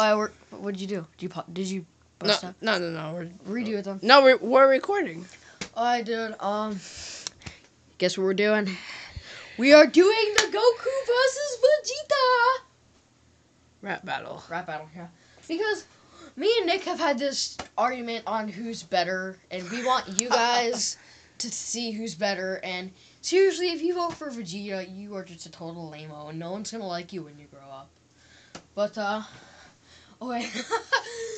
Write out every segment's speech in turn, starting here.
Oh, what did you do? Did you did you No, bust out? no, no, no. We're, redo it then? no, we're, we're recording. I did. Um, guess what we're doing? We are doing the Goku versus Vegeta Rap battle. rap battle. Yeah, because me and Nick have had this argument on who's better, and we want you guys to see who's better. And seriously, if you vote for Vegeta, you are just a total lameo, and no one's gonna like you when you grow up. But uh, wait.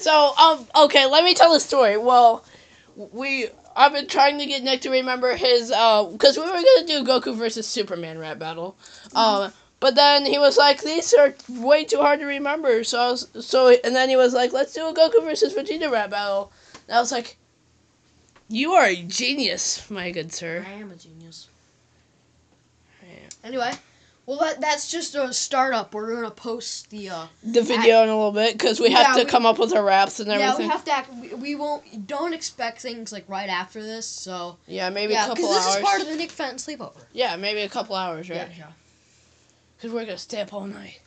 So, um, okay, let me tell the story. Well, we, I've been trying to get Nick to remember his, uh, because we were gonna do Goku versus Superman rap battle. Um, but then he was like, these are way too hard to remember. So I was, so, and then he was like, let's do a Goku versus Vegeta rap battle. And I was like, you are a genius, my good sir. I am a genius. Anyway, well that that's just a startup. We're gonna post the uh The video in a little bit because we have Yeah, to we- come up with our raps and everything. yeah we have to act. We, we won't don't expect things like right after this. So Yeah, maybe yeah, a couple hours. because this is part of the Nick Fenton sleepover. yeah, maybe a couple hours, right? Yeah, yeah. Because we're gonna stay up all night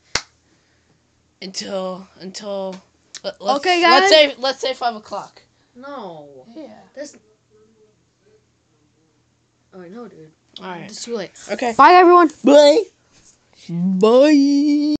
until until. Let, let's, Okay, Let's guys. say let's say five o'clock. No, Yeah. that's. Oh no, dude. All right. It's too late. Okay. Bye, everyone. Bye. Bye.